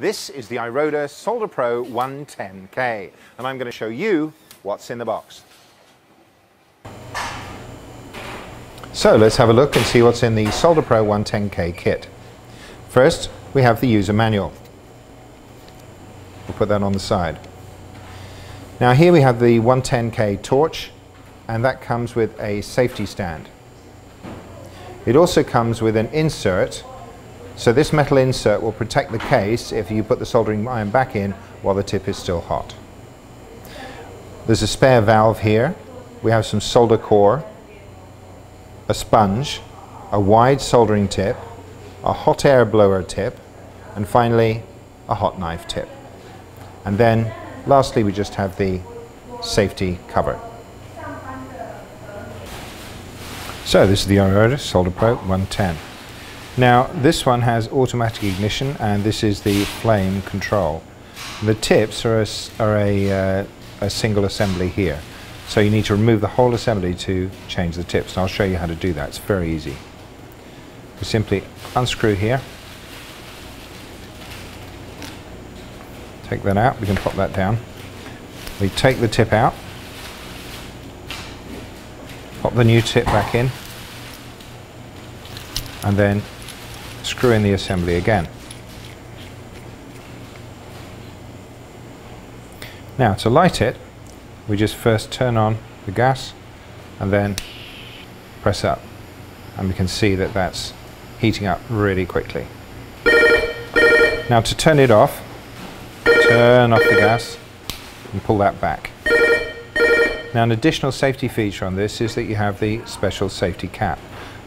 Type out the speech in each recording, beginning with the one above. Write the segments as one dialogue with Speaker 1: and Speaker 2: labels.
Speaker 1: This is the Iroda Solder Pro 110K and I'm going to show you what's in the box. So let's have a look and see what's in the Solder Pro 110K kit. First we have the user manual. We'll put that on the side. Now here we have the 110K torch and that comes with a safety stand. It also comes with an insert so this metal insert will protect the case if you put the soldering iron back in while the tip is still hot. There's a spare valve here. We have some solder core, a sponge, a wide soldering tip, a hot air blower tip, and finally a hot knife tip. And then lastly we just have the safety cover. So this is the Iroda Solder Pro 110. Now this one has automatic ignition and this is the flame control. The tips are a, are a, uh, a single assembly here. So you need to remove the whole assembly to change the tips. And I'll show you how to do that. It's very easy. You simply unscrew here. Take that out. We can pop that down. We take the tip out. Pop the new tip back in. And then screw in the assembly again. Now to light it, we just first turn on the gas and then press up and we can see that that's heating up really quickly. Now to turn it off, turn off the gas and pull that back. Now an additional safety feature on this is that you have the special safety cap.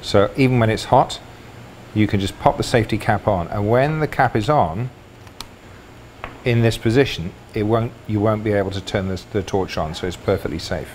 Speaker 1: So even when it's hot, you can just pop the safety cap on. And when the cap is on in this position it won't you won't be able to turn this, the torch on so it's perfectly safe